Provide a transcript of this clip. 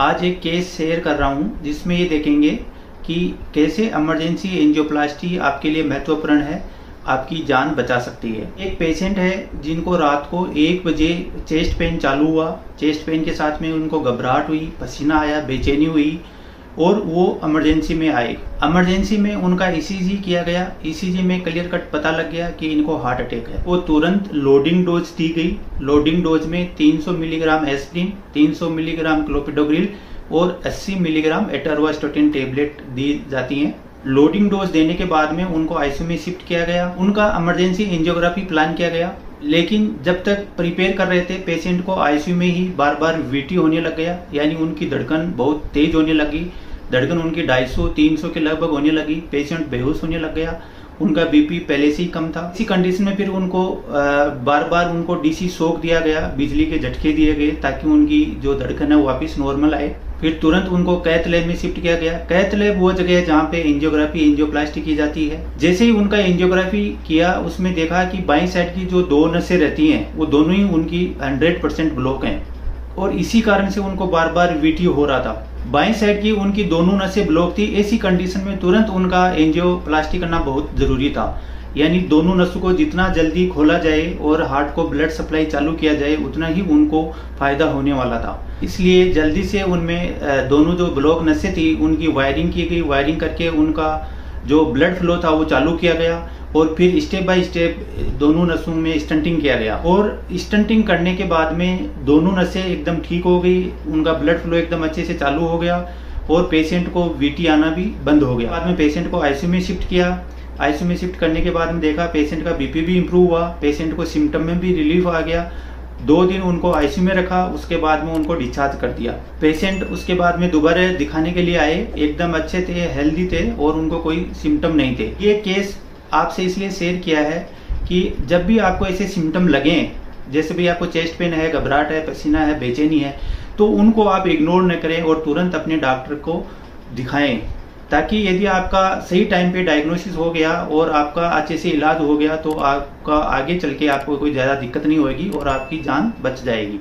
आज एक case share कर रहा हूँ, जिसमें ये देखेंगे कि कैसे इमरजेंसी एंजियोप्लास्टी आपके लिए महत्वपूर्ण है, आपकी जान बचा सकती है। एक पेशेंट है, जिनको रात को एक बजे चेस्ट पेन चालू हुआ। चेस्ट पेन के साथ में उनको घबराहट हुई, पसीना आया, बेचैनी हुई। और वो इमरजेंसी में आए। इमरजेंसी में उनका ईसीजी किया गया। ईसीजी में क्लियर कट पता लग गया कि इनको हार्ट अटैक है। वो तुरंत लोडिंग डोज दी गई। लोडिंग डोज में 300 मिलीग्राम एस्प्रिन 300 मिलीग्राम क्लोपिडोग्रिल और 80 मिलीग्राम एटरवास्टोटिन टेबलेट दी जाती हैं। लोडिंग डोज देने के बाद में उनको आईसीयू में शिफ्ट किया गया। उनका इमरजेंसी एंजियोग्राफी प्लान किया गया। लेकिन जब तक प्रिपेयर कर रहे थे पेशेंट को आईसीयू में ही बार बार वीटी होने लग गया। यानी उनकी धड़कन बहुत तेज होने लगी। धड़कन उनकी ढाई सौ, तीन सौ के लगभग होने लगी। पेशेंट बेहोश होने लग गया। उनका बीपी पहले से ही कम था। इसी कंडीशन में फिर उनको बार बार उनको डीसी सोख दिया गया। बिजली के झटके दिए गए ताकि उनकी जो धड़कन है वापिस नॉर्मल आए। फिर तुरंत उनको कैथ लैब में शिफ्ट किया गया। कैथ लैब वो जगह है जहाँ पे एंजियोग्राफी एंजियोप्लास्टी की जाती है। जैसे ही उनका एंजियोग्राफी किया, उसमें देखा कि बाई साइड की जो दो नसें रहती हैं, वो दोनों ही उनकी हंड्रेड परसेंट ब्लॉक हैं। और इसी कारण से उनको बार बार वीटी हो रहा था। बाई साइड की उनकी दोनों नसें ब्लॉक थी, ऐसी कंडीशन में तुरंत उनका एंजियोप्लास्टी करना बहुत ज़रूरी था। यानी दोनों नसों को जितना जल्दी खोला जाए और हार्ट को ब्लड सप्लाई चालू किया जाए, उतना ही उनको फ़ायदा होने वाला था। इसलिए जल्दी से उनमें दोनों जो ब्लॉक नसें थी, उनकी वायरिंग की गई वायरिंग करके उनका जो ब्लड फ्लो था वो चालू किया गया और फिर स्टेप बाय स्टेप दोनों नसों में स्टंटिंग किया गया। और स्टंटिंग करने के बाद में दोनों नसें एकदम ठीक हो गई, उनका ब्लड फ्लो एकदम अच्छे से चालू हो गया और पेशेंट को वीटी आना भी बंद हो गया। बाद में पेशेंट को आईसीयू में शिफ्ट किया। आईसीयू में शिफ्ट करने के बाद में देखा पेशेंट का बीपी भी इम्प्रूव हुआ पेशेंट को सिम्टम में भी रिलीफ आ गया। दो दिन उनको आईसीयू में रखा, उसके बाद में उनको डिस्चार्ज कर दिया। पेशेंट उसके बाद में दोबारा दिखाने के लिए आए, एकदम अच्छे थे हेल्दी थे और उनको कोई सिम्टम नहीं थे। ये केस आपसे इसलिए शेयर किया है कि जब भी आपको ऐसे सिम्टम लगे, जैसे भी आपको चेस्ट पेन है, घबराहट है, पसीना है, बेचैनी है तो उनको आप इग्नोर न करें और तुरंत अपने डॉक्टर को दिखाएँ, ताकि यदि आपका सही टाइम पे डायग्नोसिस हो गया और आपका अच्छे से इलाज हो गया तो आपका आगे चल के आपको कोई ज़्यादा दिक्कत नहीं होगी और आपकी जान बच जाएगी।